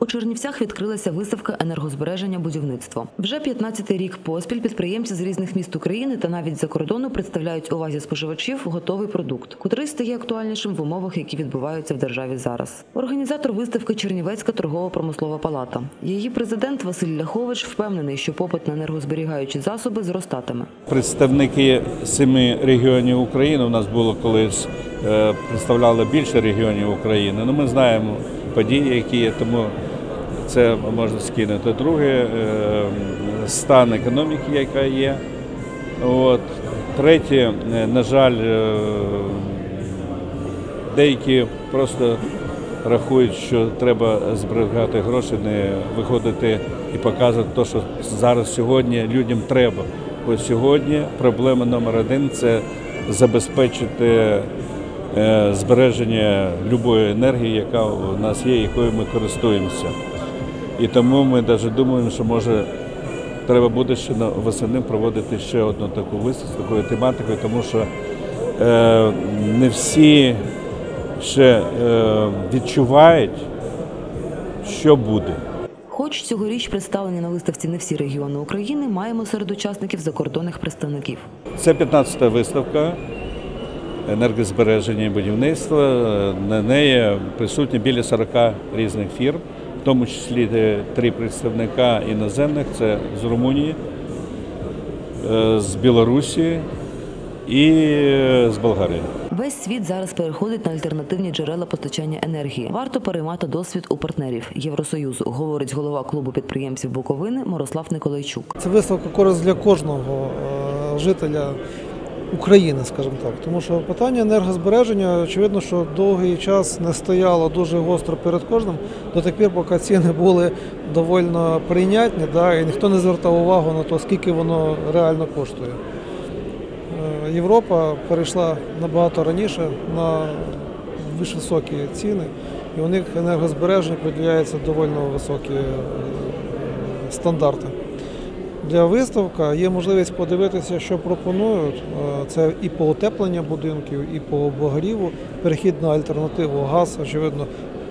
У Чернівцях відкрилася виставка енергозбереження будівництво. Вже 15-й рік поспіль підприємці з різних міст України та навіть за кордону представляють увазі споживачів готовий продукт, котрий стає актуальнішим в умовах, які відбуваються в державі зараз. Організатор виставки Чернівецька торгово-промислова палата. Її президент Василь Ляхович впевнений, що попит на енергозберігаючі засоби зростатиме. Представники семи регіонів України у нас було колись е, представляли більше регіонів України. Ну ми знаємо події, які є, тому це можна скинути. Друге е, стан економіки, яка є. От. Третє, е, на жаль, е, деякі просто рахують, що треба зберігати гроші, не виходити і показувати те, що зараз сьогодні людям треба. Бо сьогодні проблема номер один це забезпечити збереження будь-якої енергії, яка у нас є, якою ми користуємося. І тому ми навіть думаємо, що може треба буде ще на восени проводити ще одну таку виставку з такою тематикою, тому що е, не всі ще е, відчувають, що буде. Хоч цьогоріч представлені на виставці не всі регіони України, маємо серед учасників закордонних представників. Це 15-та виставка енергозбереження і будівництва. На неї присутні біля 40 різних фірм, тому числі три представника іноземних це з Румунії, е, з Білорусі і е, з Болгарії. Весь світ зараз переходить на альтернативні джерела постачання енергії. Варто переймати досвід у партнерів Євросоюзу, говорить голова клубу підприємців Буковини Мирослав Николайчук. Це виставка користь для кожного е, жителя України, скажімо так. Тому що питання енергозбереження, очевидно, що довгий час не стояло дуже гостро перед кожним, до тих пір, поки ціни були доволі прийнятні, да, і ніхто не звертав увагу на те, скільки воно реально коштує. Е, Європа перейшла набагато раніше на більш високі ціни, і у них енергозбереження приділяються доволі високі е, стандарти. Для виставка є можливість подивитися, що пропонують. Е, Це і по утепленню будинків, і по обогріву, перехід на альтернативу газ, очевидно,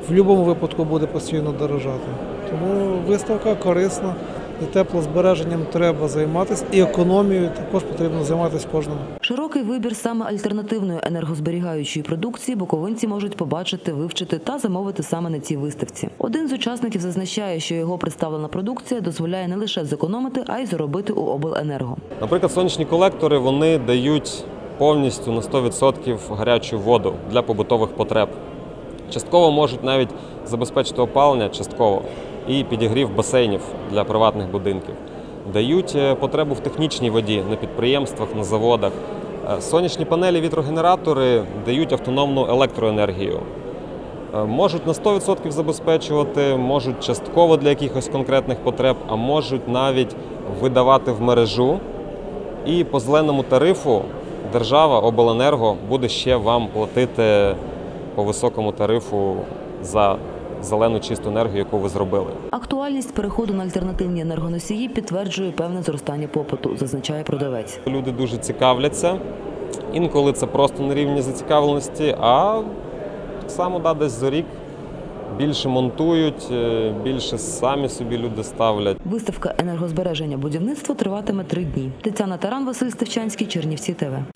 в будь-якому випадку буде постійно дорожати. Тому виставка корисна. І теплозбереженням треба займатися, і економією також потрібно займатися кожному. Широкий вибір саме альтернативної енергозберігаючої продукції буковинці можуть побачити, вивчити та замовити саме на цій виставці. Один з учасників зазначає, що його представлена продукція дозволяє не лише зекономити, а й заробити у обленерго. Наприклад, сонячні колектори вони дають повністю на 100% гарячу воду для побутових потреб. Частково можуть навіть забезпечити опалення, частково і підігрів басейнів для приватних будинків. Дають е, потребу в технічній воді на підприємствах, на заводах. Е, Сонячні панелі, вітрогенератори дають автономну електроенергію. Е, Можуть на 100% забезпечувати, можуть частково для якихось конкретних потреб, а можуть навіть видавати в мережу. І по зеленому тарифу держава обленерго буде ще вам платити по високому тарифу за зелену чисту енергію, яку ви зробили. Актуальність переходу на альтернативні енергоносії підтверджує певне зростання попиту, зазначає продавець. Люди дуже цікавляться. Інколи це просто на рівні зацікавленості, а так само да, десь за рік більше монтують, е, більше самі собі люди ставлять. Виставка енергозбереження будівництва триватиме три дні. Тетяна Таран, Василь Стефчанський, Чернівці ТВ.